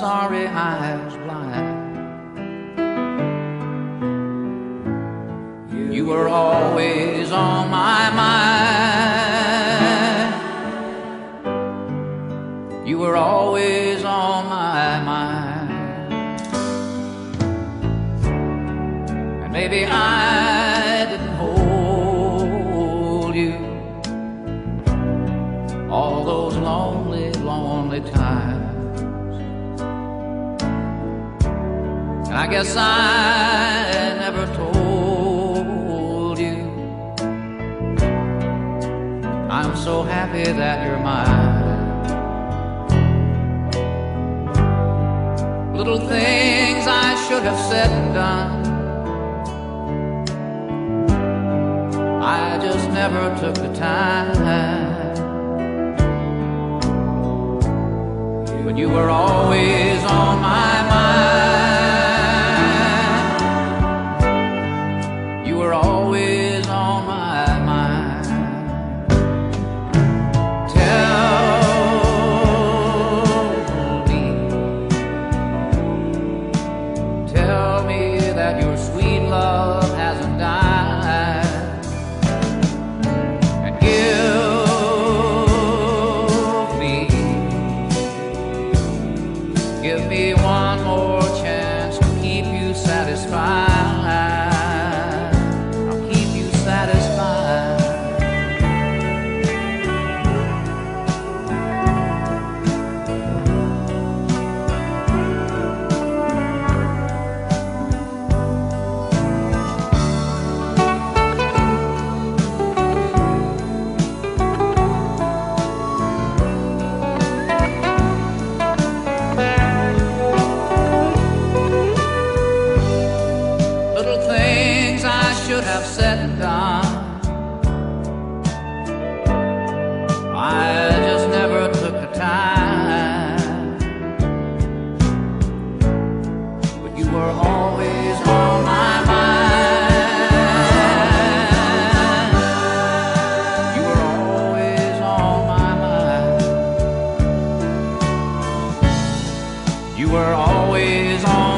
sorry I was blind. You were always on my mind. You were always on my mind. And maybe I didn't hold you all those lonely, lonely times. I guess I never told you I'm so happy that you're mine. Little things I should have said and done. I just never took the time. But you were always Give me one more have said and done. I just never took the time. But you were always on my mind. You were always on my mind. You were always on.